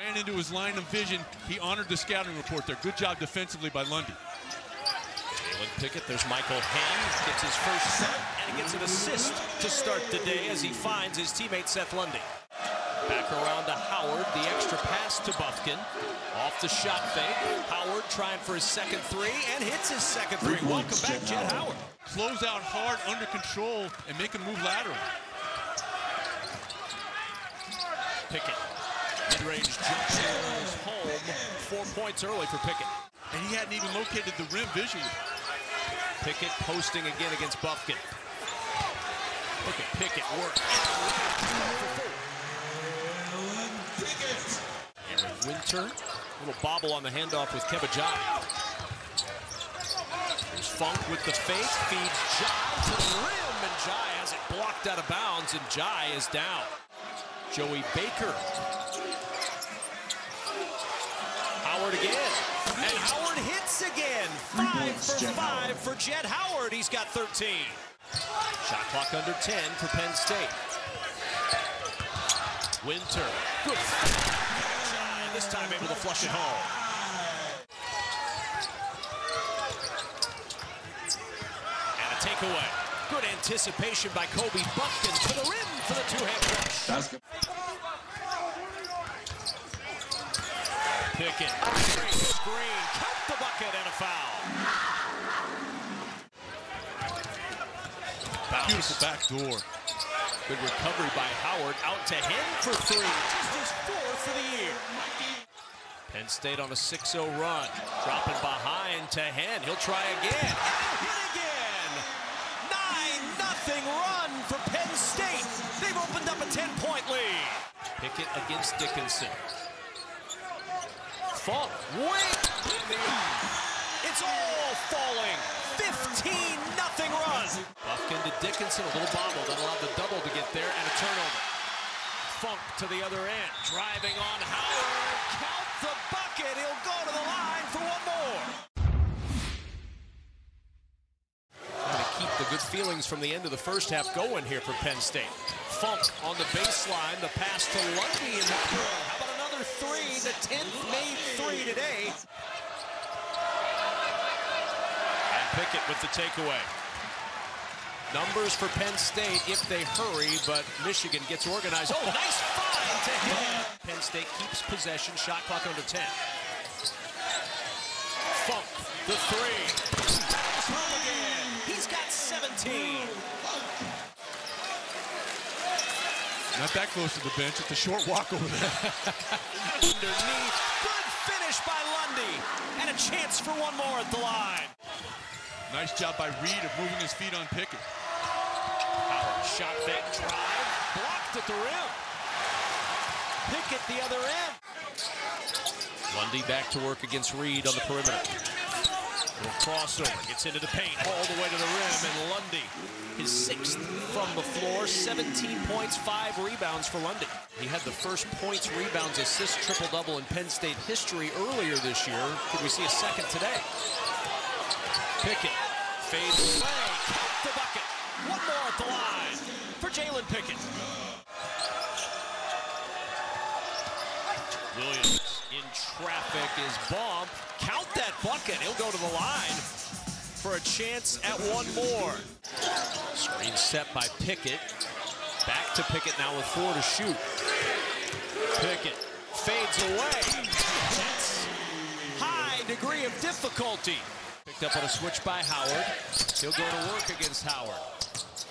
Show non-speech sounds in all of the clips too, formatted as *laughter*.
Ran into his line of vision. He honored the scouting report there. Good job defensively by Lundy. Jalen Pickett, there's Michael Henn, gets his first set, and he gets an assist to start the day as he finds his teammate Seth Lundy. Back around to Howard, the extra pass to Bufkin. Off the shot fake. Howard trying for his second three and hits his second three. Welcome back, Jett Howard. Close out hard, under control, and make him move lateral. Pickett. Mid-range jump goes home. Four points early for Pickett. And he hadn't even located the rim visually. Pickett posting again against Bufkin. Look at Pickett work. Aaron Wynter. Little bobble on the handoff with Kebba Njie. There's Funk with the fake. Feeds Njie to the rim. And Njie has it blocked out of bounds. And Njie is down. Joey Baker. Howard again. And Howard hits again. Five for five for Jett Howard. He's got 13. Shot clock under 10 for Penn State. Wynter. Good. And this time able to flush it home. And a takeaway. Good anticipation by Kobe Bufkin to the rim for the two-hand flush. Pickett. Screen. Count the bucket and a foul. Bounce. Beautiful back door. Good recovery by Howard. Out to him for three. Just his fourth for the year. Penn State on a 6-0 run. Dropping behind to Henn. He'll try again. And hit again. 9-0 run for Penn State. They've opened up a 10-point lead. Pickett against Dickinson. Funk. Wait. It's all falling. 15 nothing run. Bufkin to Dickinson, a little bobble that allowed the double to get there and a turnover. Funk to the other end, driving on Howard. Count the bucket. He'll go to the line for one more. Trying to keep the good feelings from the end of the first half going here for Penn State. Funk on the baseline, the pass to Lundy in the About? The 10th made three today. And Pickett with the takeaway. Numbers for Penn State if they hurry, but Michigan gets organized. Oh, nice find to him. Penn State keeps possession, shot clock under 10. Funk, the three. He's home again. He's got 17. Not that close to the bench. It's a short walk over there. *laughs* Underneath. Good finish by Lundy. And a chance for one more at the line. nice job by Reed of moving his feet on Pickett. Howard shot fake drive. Blocked at the rim. Pickett the other end. Lundy back to work against Reed on the perimeter. Crossover, gets into the paint, all the way to the rim, and Lundy, his sixth from the floor, 17 points, five rebounds for Lundy. He had the first points, rebounds, assists, triple-double in Penn State history earlier this year. Could we see a second today? Pickett fades away, count the bucket. One more at the line for Jalen Pickett. Williams in traffic is bumped. Bucket. He'll go to the line for a chance at one more. Screen set by Pickett. Back to Pickett now with four to shoot. Pickett fades away. That's high degree of difficulty. Picked up on a switch by Howard. He'll go to work against Howard.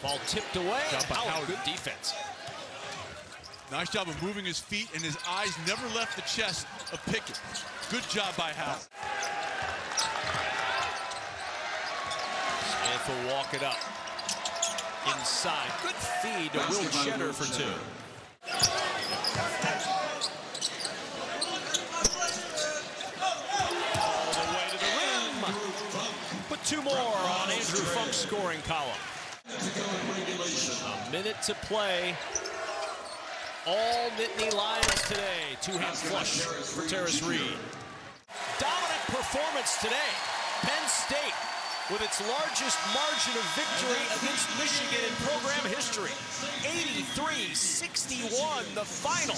Ball tipped away. Job by Howard, Howard. good defense. Nice job of moving his feet, and his eyes never left the chest of Pickett. Good job by Howard. Smith will walk it up. Inside. Good feed to Will Tschetter for two. All the way to the rim. Put two more on Andrew Funk's scoring column. A minute to play. All Nittany Lions today. Two-hand flush for Tarris Reed. Dominant performance today. Penn State with its largest margin of victory against Michigan in program history. 83-61, the final.